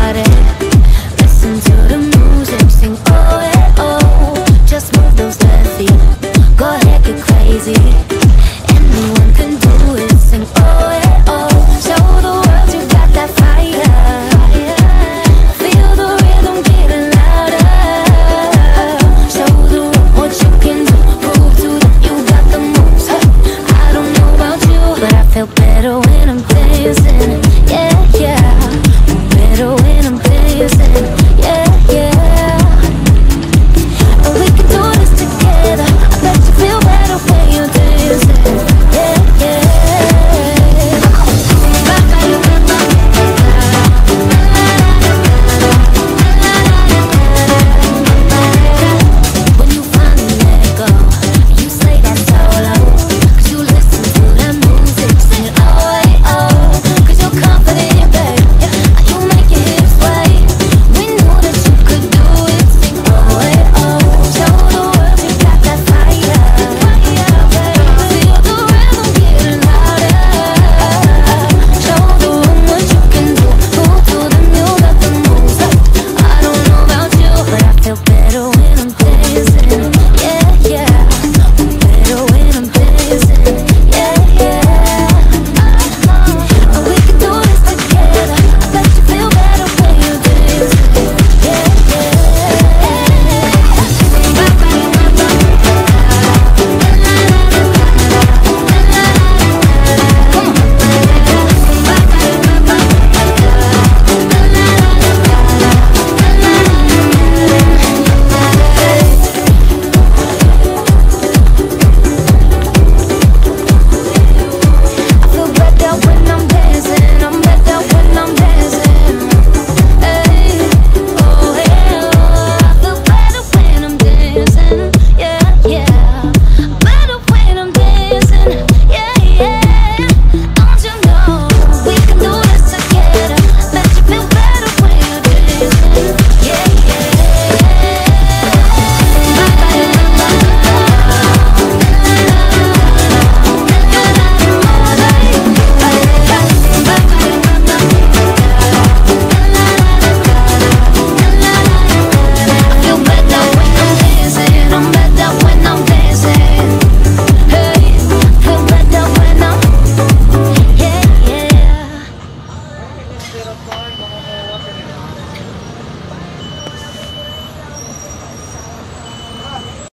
about it Listen to the music, sing oh